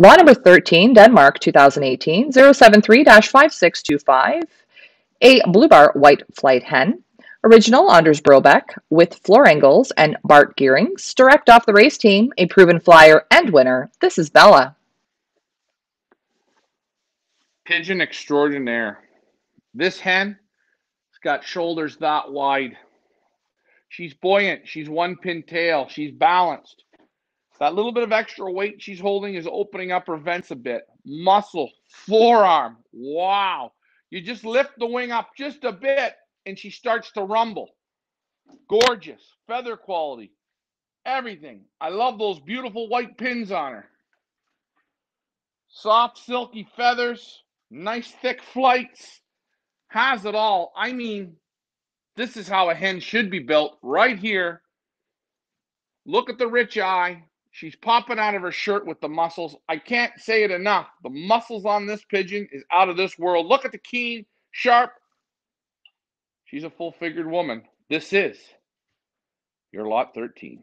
Law number 13, Denmark 2018 073 5625. A blue bar white flight hen. Original Anders Brobech with Flor Engels and Bart Geerinckx. Direct off the race team, a proven flyer and winner. This is Bella. Pigeon extraordinaire. This hen has got shoulders that wide. She's buoyant. She's one pin tail. She's balanced. That little bit of extra weight she's holding is opening up her vents a bit. Muscle, forearm. Wow. You just lift the wing up just a bit and she starts to rumble. Gorgeous. Feather quality. Everything. I love those beautiful white pins on her. Soft, silky feathers. Nice, thick flights. Has it all. I mean, this is how a hen should be built right here. Look at the rich eye. She's popping out of her shirt with the muscles. I can't say it enough. The muscles on this pigeon is out of this world. Look at the keen, sharp. She's a full figured woman. This is your lot 13.